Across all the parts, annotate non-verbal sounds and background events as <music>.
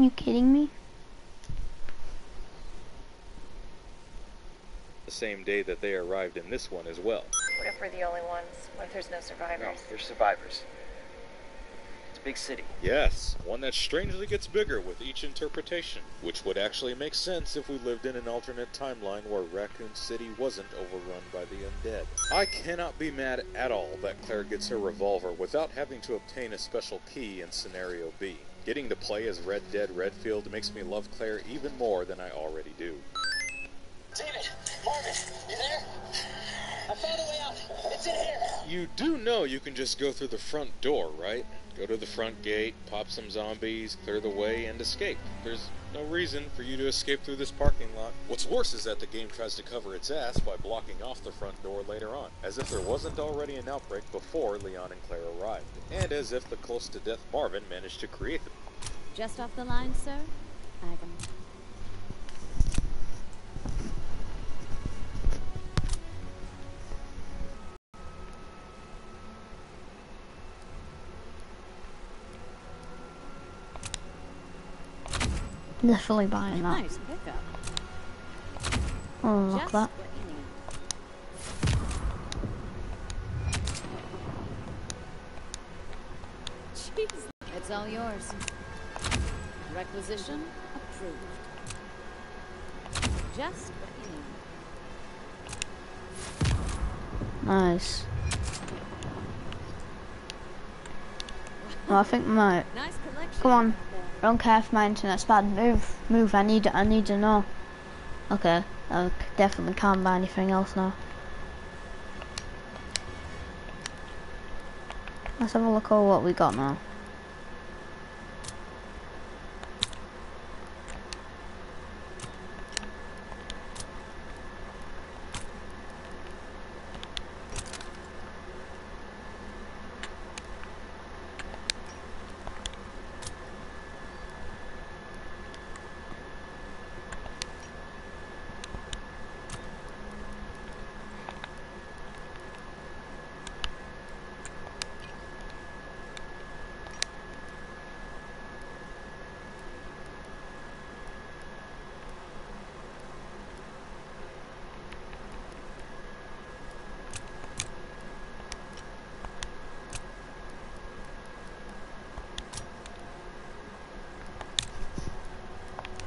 You kidding me? The same day that they arrived in this one as well. What if we're the only ones? What if there's no No, survivors? there's survivors. It's a big city. Yes, one that strangely gets bigger with each interpretation, which would actually make sense if we lived in an alternate timeline where Raccoon City wasn't overrun by the undead. I cannot be mad at all that Claire gets her revolver without having to obtain a special key in Scenario B. Getting to play as Red Dead Redfield makes me love Claire even more than I already do. David, Marvin, you there? I found a way out. It's in here. You do know you can just go through the front door, right? Go to the front gate, pop some zombies, clear the way, and escape. There's no reason for you to escape through this parking lot. What's worse is that the game tries to cover its ass by blocking off the front door later on, as if there wasn't already an outbreak before Leon and Claire arrived, and as if the close to death Marvin managed to create them. Just off the line, sir? Agam. Definitely buying that. Nice pickup. Oh, look Just that. what. Jeez, it's all yours. Requisition approved. Just what you need. Nice. <laughs> Well, I think my Nice. Come on. Don't care if my internet's bad. Move, move. I need, I need to know. Okay, I definitely can't buy anything else now. Let's have a look at what we got now.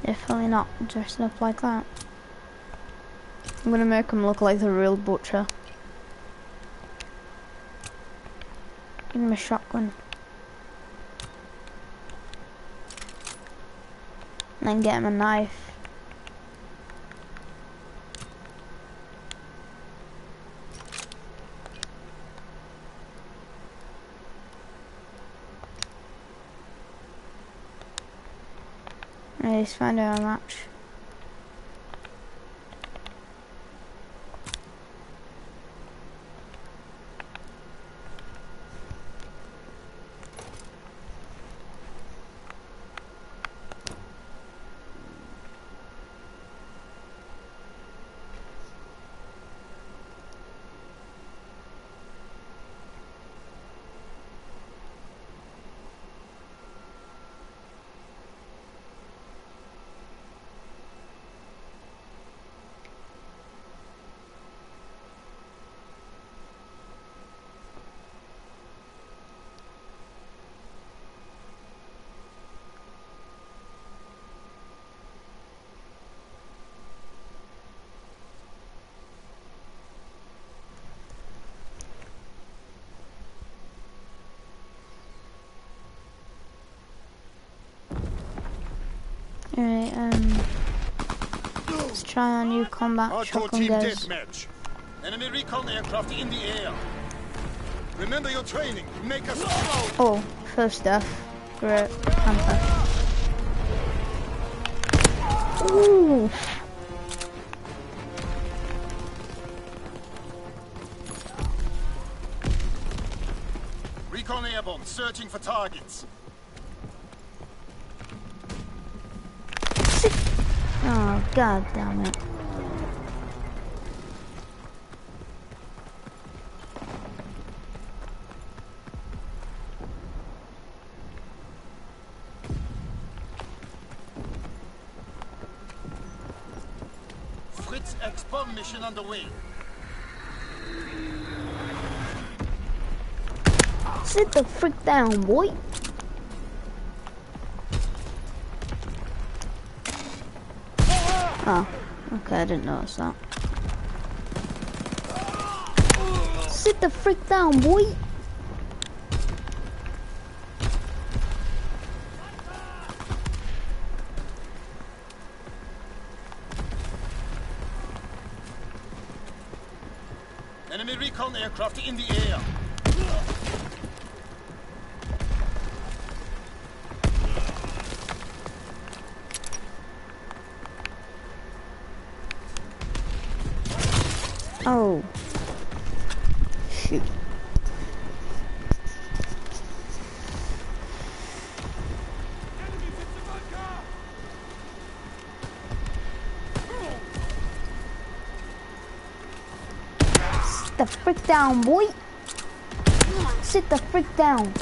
Definitely not dressing up like that. I'm gonna make him look like the real butcher. Give him a shotgun. And then get him a knife. Let's find out a match. Alright, um... Let's try our new combat Hardcore shotgun deathmatch. Enemy recon aircraft in the air. Remember your training. Make us. Oh, first death. Great. Panther. Ooh. Recon airborne, searching for targets. God damn it. Fritz Expo mission underway. Sit the frick down, boy. Oh, okay, I didn't notice that. Sit the frick down, boy. Enemy recon aircraft in the air. Oh. Shoot. Sit the frick down, boy. Sit the frick down.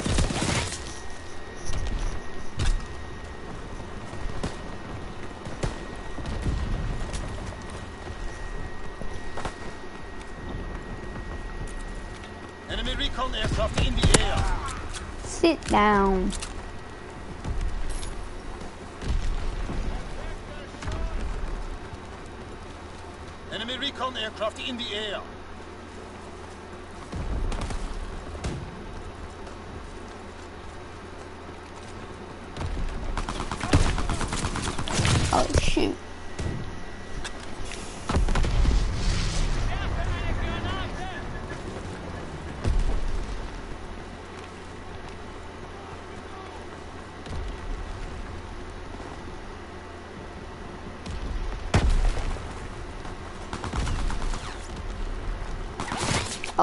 Enemy recon aircraft in the air. Sit down. Enemy recon aircraft in the air. Oh shoot.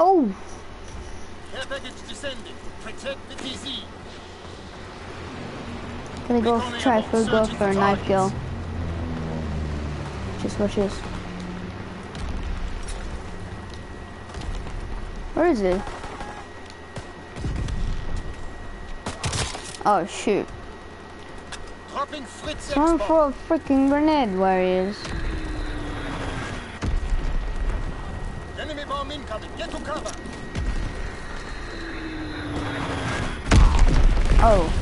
Oh, Care package descending. Protect the gonna go try for go for a knife kill. Just watches. Where is it? Oh shoot. Dropping Fritz X throw a freaking grenade where he is. Enemy incoming. Get to cover. Oh.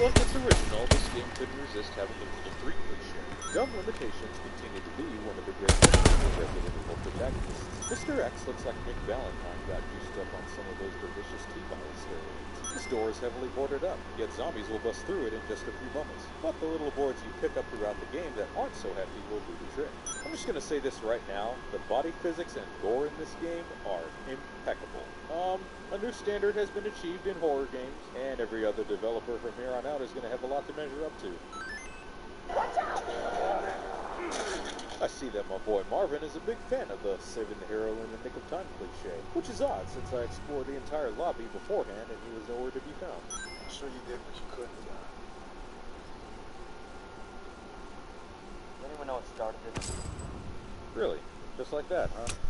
Like its original, this game couldn't resist having the Rule 3 cliche. Dumb limitations continue to be one of the great Evil protagonists. Mr. X looks like Nick Valentine got used up on some of those delicious T-bottle steroids. This door is heavily boarded up, yet zombies will bust through it in just a few moments. But the little boards you pick up throughout the game that aren't so heavy will do the trick. I'm just gonna say this right now, the body physics and gore in this game are impeccable. Um, a new standard has been achieved in horror games, and every other developer from here on out is gonna have a lot to measure up to. Watch out! I see that my boy Marvin is a big fan of the saving the hero in the nick of time cliche, which is odd since I explored the entire lobby beforehand and he was nowhere to be found. I'm sure you did what you could have done. Does anyone know what started this? Really? Just like that, huh?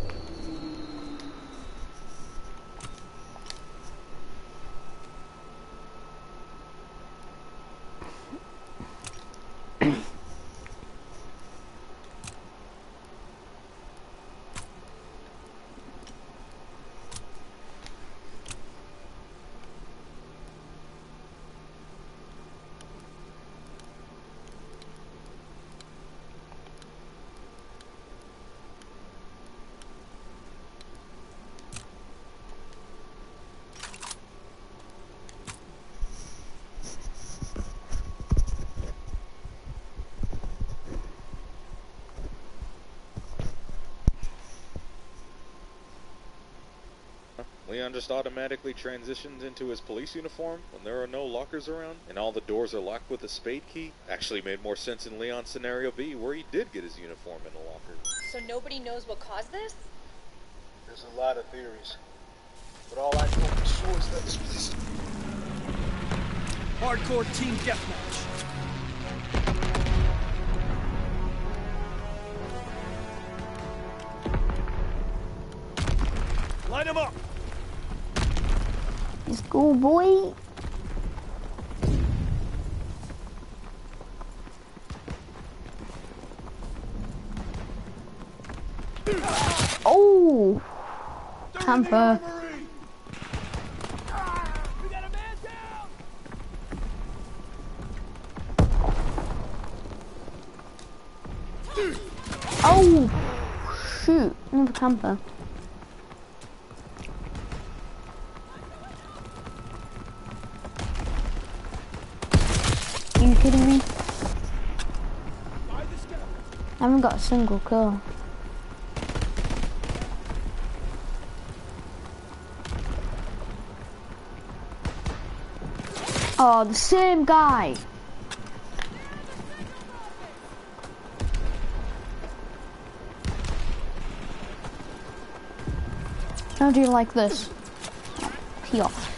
Leon just automatically transitions into his police uniform when there are no lockers around, and all the doors are locked with a spade key. Actually made more sense in Leon's scenario B, where he did get his uniform in a locker. So nobody knows what caused this? There's a lot of theories. But all I know for sure is that this place Hardcore team deathmatch. Light him up. Let's go, boy. Oh, camper. Oh, shoot, another camper. Are you kidding me? I haven't got a single kill. Oh, the same guy. How do you like this? Pee off.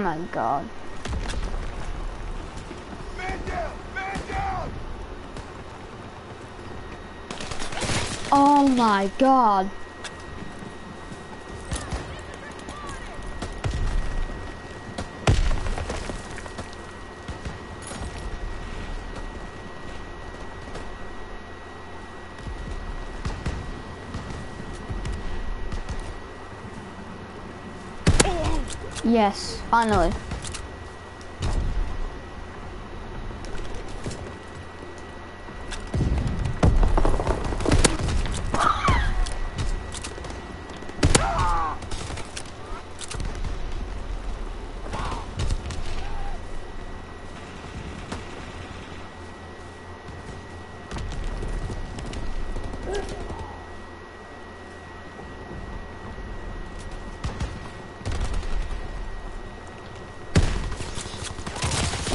My god. Man down! Man down! Oh my god. Yes, finally.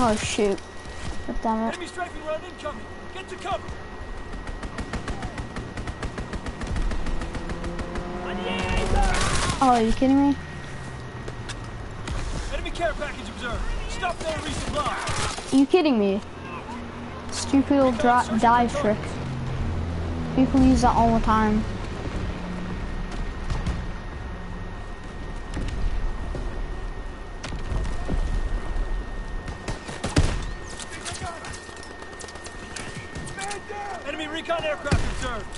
Oh shoot. God damn it. Enemy strafing round incoming. Get to cover. Oh, are you kidding me? Enemy care package observed. Stop there, resupply. Are you kidding me? Stupid dri dive trick. People use that all the time. Recon aircraft observed.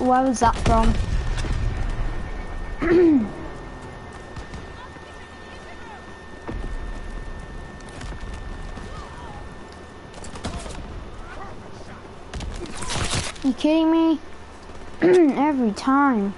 Where was that from? you kidding me? <clears throat> Every time.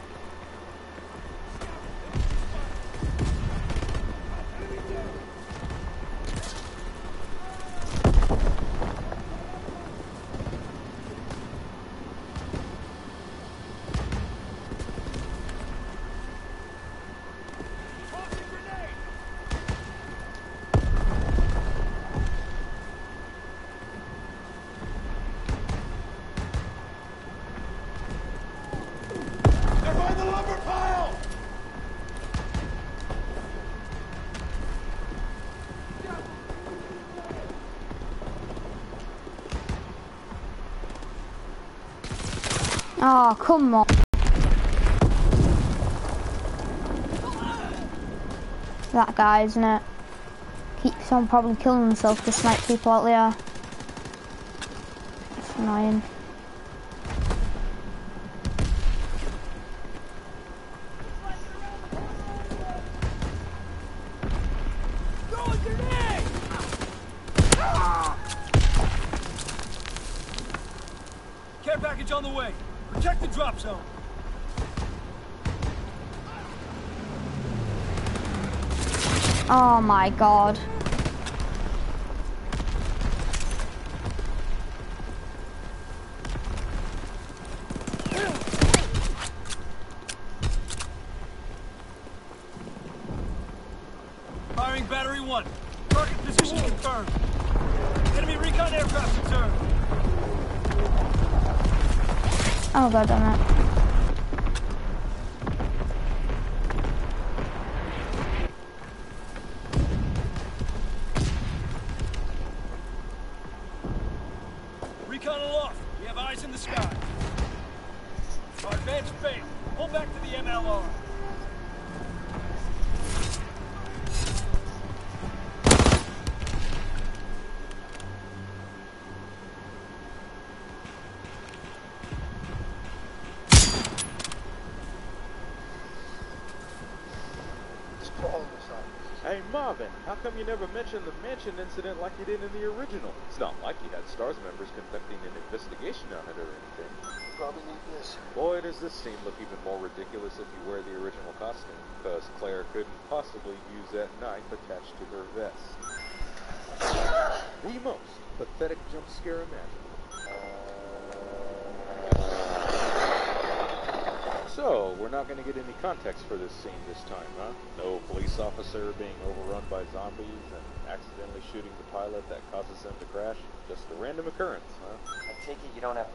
Oh, come on. That guy, isn't it? Keeps on probably killing himself to snipe people out there. It's annoying. on the way. Protect the drop zone. Oh my god. Firing battery one. Target position confirmed. Enemy recon aircraft returned. Oh god damn it. You never mentioned the mansion incident like you did in the original? It's not like you had STARS members conducting an investigation on it or anything. Probably need this. Boy, does this scene look even more ridiculous if you wear the original costume, because Claire couldn't possibly use that knife attached to her vest. The most pathetic jump scare imaginable. So, we're not going to get any context for this scene this time, huh? No police officer being overrun by zombies and accidentally shooting the pilot that causes them to crash? Just a random occurrence, huh? I take it you don't have.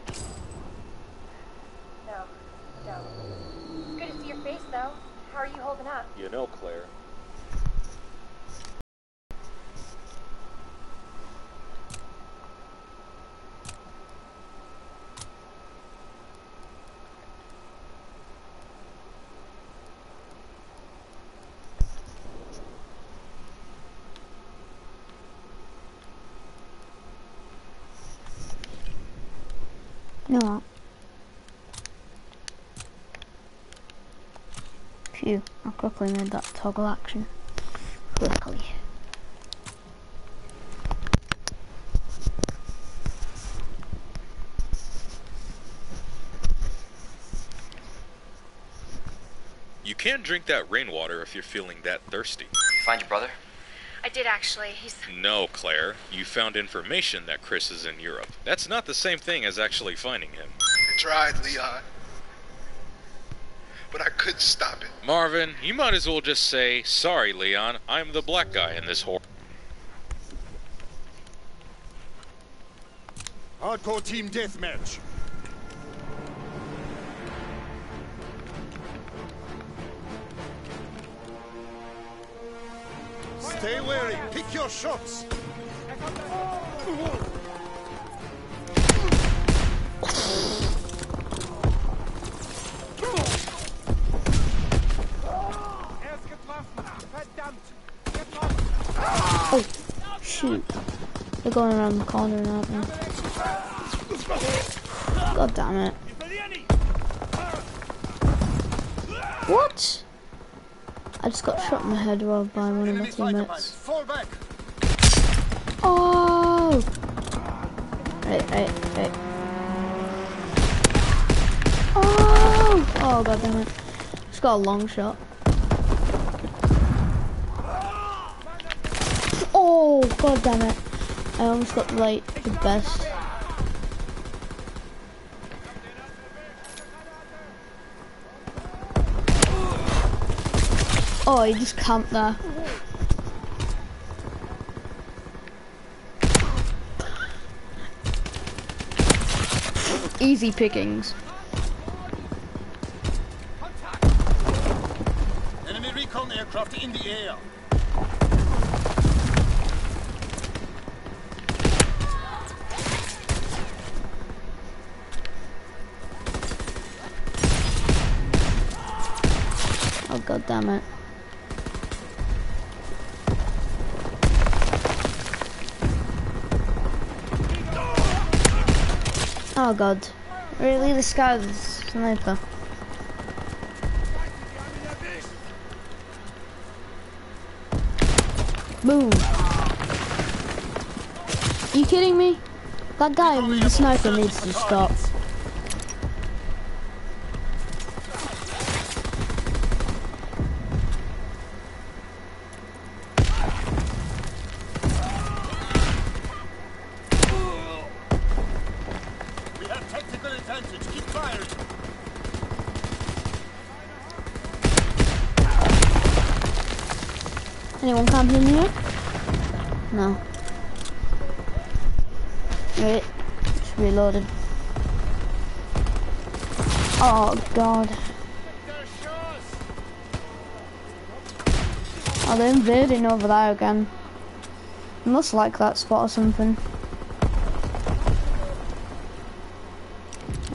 No, no. Good to see your face, though. How are you holding up? You know, Claire, You know what? Phew, I quickly made that toggle action. Quickly. You can't drink that rainwater if you're feeling that thirsty. You find your brother? I did actually. He's. No, Claire. You found information that Chris is in Europe. That's not the same thing as actually finding him. I tried, Leon. But I couldn't stop it. Marvin, you might as well just say, sorry, Leon, I'm the black guy in this horror. Hardcore team deathmatch. Stay wary. Pick your shots. Oh, shoot. They're going around the corner now. God damn it. What? I just got shot in the head while by one of my Enemy fighter pilot. teammates. Fall back. Oh! Right, right, right. Oh! Oh, god damn it. Just got a long shot. Oh, god damn it. I almost got like the best. Oh, he just camped there. Easy pickings. Enemy recon aircraft in the air. Oh god damn it. Oh god. Really? This guy a sniper. Boom. you kidding me? That guy with the sniper needs to stop. Reloaded. Oh god. Oh, they're invading over there again. Must like that spot or something.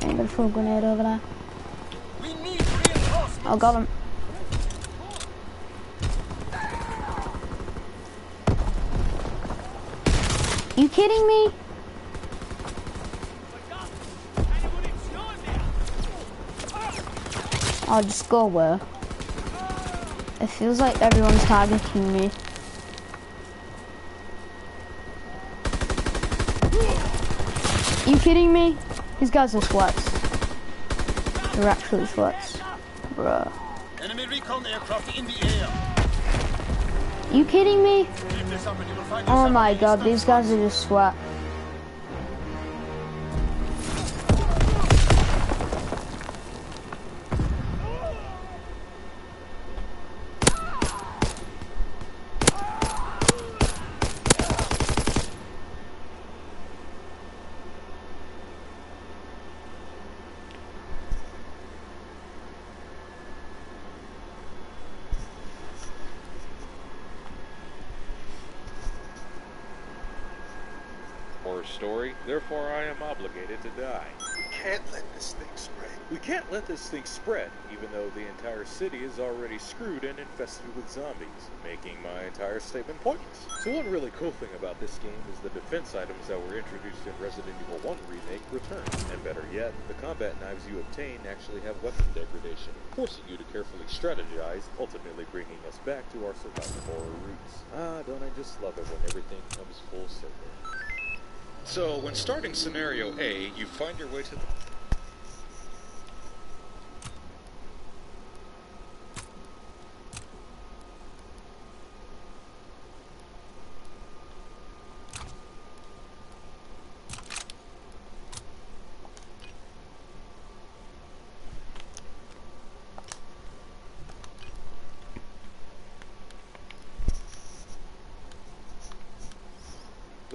I'm gonna throw a grenade over there. I got him. You kidding me? I'll just go where? It feels like everyone's targeting me. You kidding me? These guys are sweats. They're actually sweats. Bruh. Enemy recon aircraft in the air. You kidding me? Up and you will find Oh my god, these guys are just sweat. Can't let this thing spread, even though the entire city is already screwed and infested with zombies, making my entire statement pointless. So one really cool thing about this game is the defense items that were introduced in Resident Evil 1 Remake return. And better yet, the combat knives you obtain actually have weapon degradation, forcing you to carefully strategize, ultimately bringing us back to our survival horror roots. Ah, don't I just love it when everything comes full circle. So, when starting scenario A, you find your way to the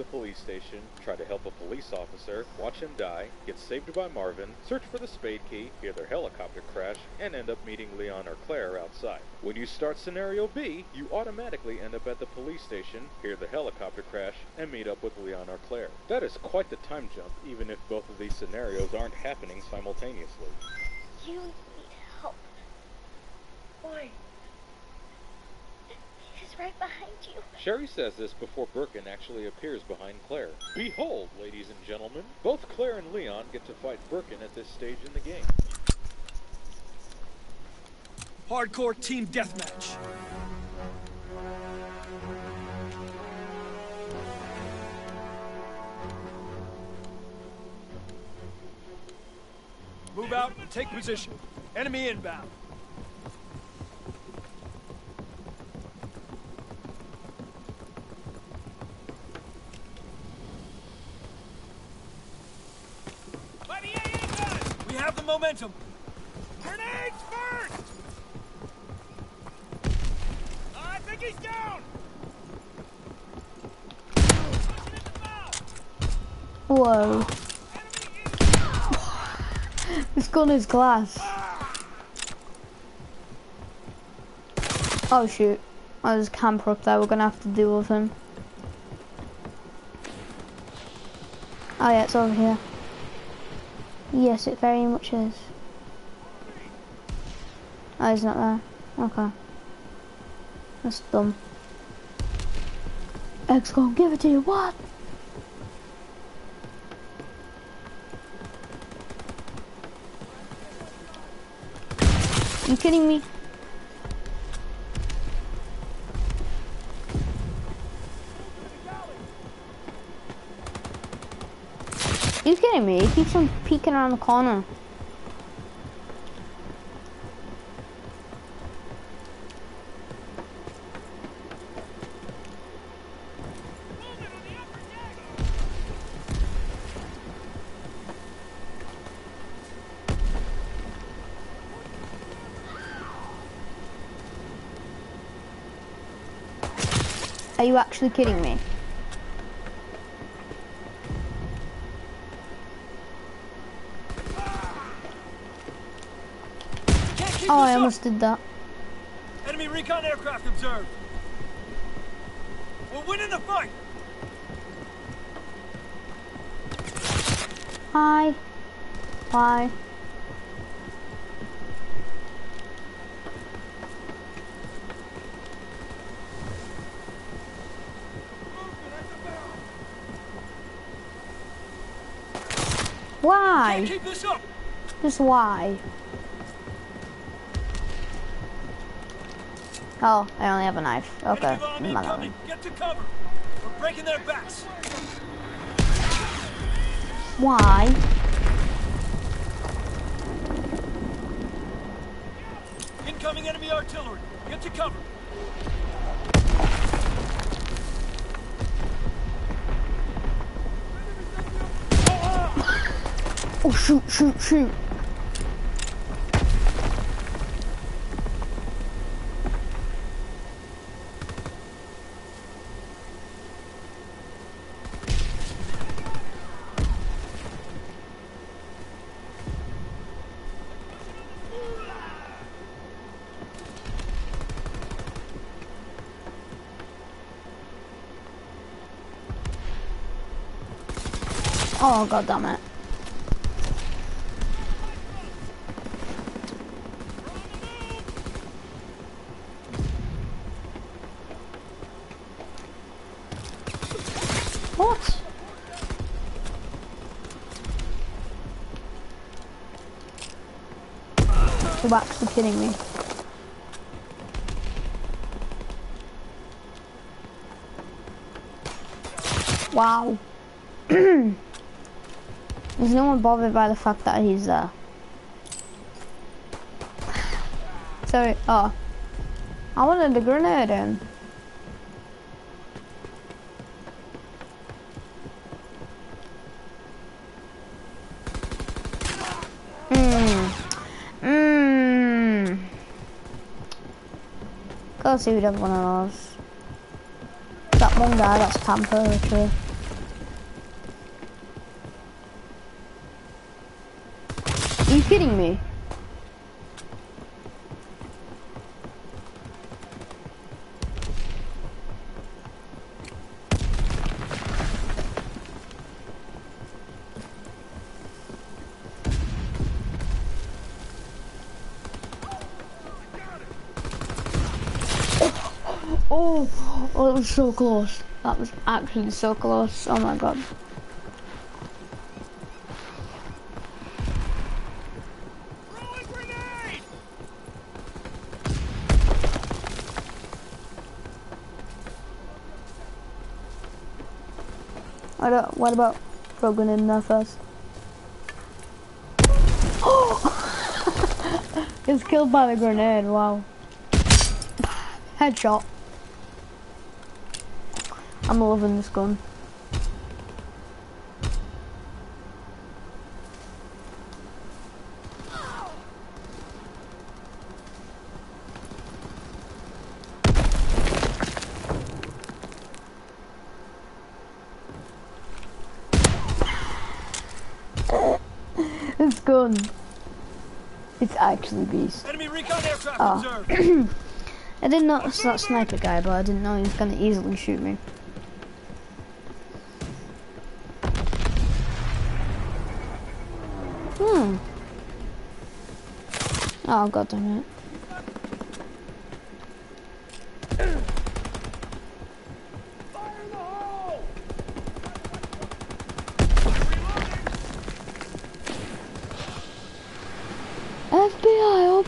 the police station, try to help a police officer, watch him die, get saved by Marvin, search for the spade key, hear their helicopter crash, and end up meeting Leon or Claire outside. When you start scenario B, you automatically end up at the police station, hear the helicopter crash, and meet up with Leon or Claire. That is quite the time jump, even if both of these scenarios aren't happening simultaneously. You need help. Why? He's right behind you. Sherry says this before Birkin actually appears behind Claire. Behold, ladies and gentlemen, both Claire and Leon get to fight Birkin at this stage in the game. Hardcore team deathmatch. Move out and take position. Enemy inbound. We have the momentum. Grenades first! Ah, I think he's down! Whoa. this gun is glass. Oh shoot. Oh, there's a camper up there we're gonna have to deal with him. Oh yeah, it's over here. Yes, it very much is. Oh, he's not there. Okay. That's dumb. X gonna give it to you, what? You kidding me? see on peeking around the corner. Are you actually kidding me? Oh, I up. almost did that. Enemy recon aircraft observed. We're winning the fight. Hi. Why? Why? keep this up. Just why? Oh, I only have a knife. Okay. Never Get to cover. We're breaking their backs. Why? Incoming enemy artillery. Get to cover. Oh, shoot, shoot, shoot. Oh, god damn it. What? You're kidding me. Wow. There's no one bothered by the fact that he's there. Sorry. Oh. I wanted a grenade in. Mmm. Mmm. Go see we'd have one of those. That one guy that's Tampa, literally. Are you kidding me? Oh, oh, oh that was so close. That was actually so close. Oh my god. I don't, uh, what about Rogan in there uh, first? He's <gasps> killed by the grenade, wow. Headshot. I'm loving this gun. this gun. It's actually beast. Enemy recon aircraft Oh. <clears throat> I didn't notice that sniper guy, but I didn't know he was gonna easily shoot me. Hmm. Oh god damn it.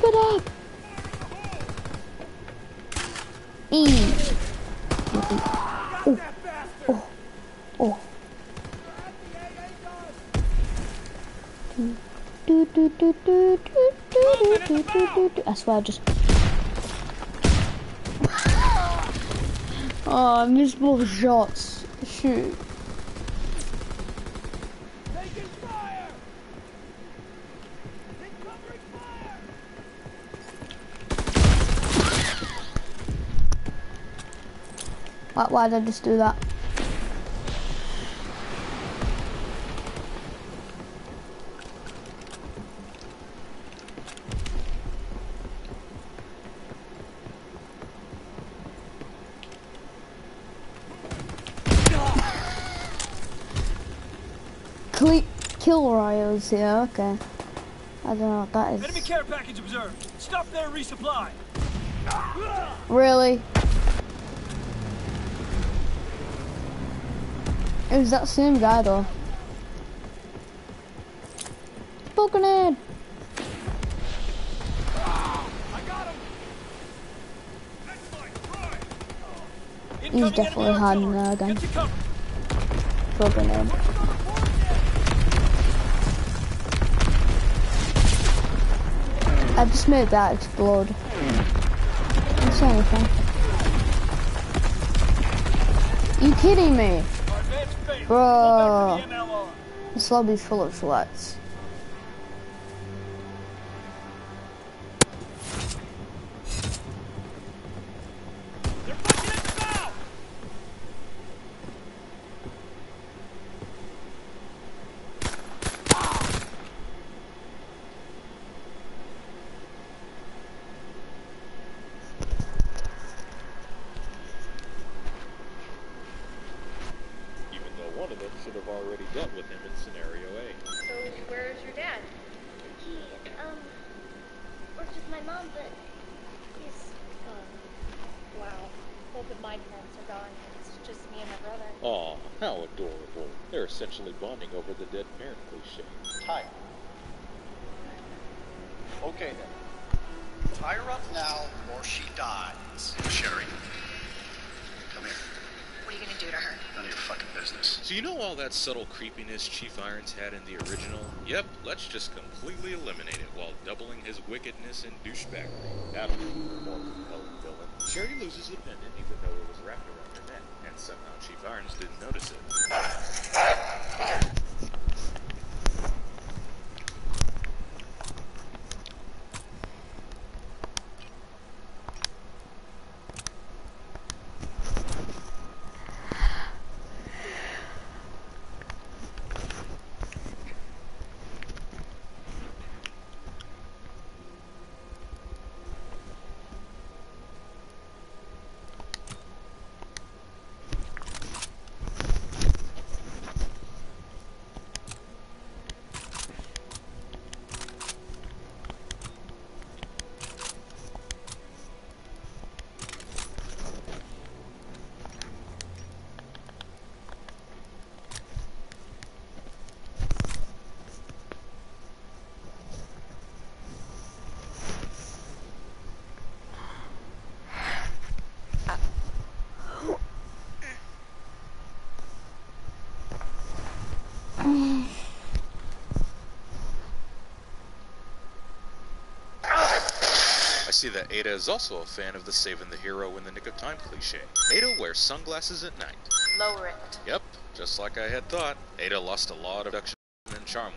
Open up! E. Oh, oh, oh. Do, do, do, do, do, do, do, do, do, do. I swear I just... Oh, I missed both shots. Shoot. Why, why did I just do that? Kill royals here, okay. I don't know what that is. Enemy care package observed. Stop there, resupply. Really? It was that same guy though. Poking it. Incoming definitely hiding there again. Get to cover. Poking it. I just made that explode. Didn't say anything. you kidding me? Bro. This lobby's full of sluts. One of them should have already dealt with him in scenario A. So, where's your dad? He, um, works with my mom, but he's gone. Wow. Both of my parents are gone. It's just me and my brother. Aw, how adorable. They're essentially bonding over the dead parent cliche. Tie. Okay then. Tie her up now, or she dies. Sherry, come here. What are you gonna do to her? None of your fucking business. So you know all that subtle creepiness Chief Irons had in the original? Yep, let's just completely eliminate it while doubling his wickedness and douchebaggery. That'll make him a more compelling villain. Sherry loses the pendant even though it was wrapped around her neck, and somehow Chief Irons didn't notice it. See that Ada is also a fan of the saving the hero in the nick of time cliche. Ada wears sunglasses at night. Lower it. Yep, just like I had thought. Ada lost a lot of production and charm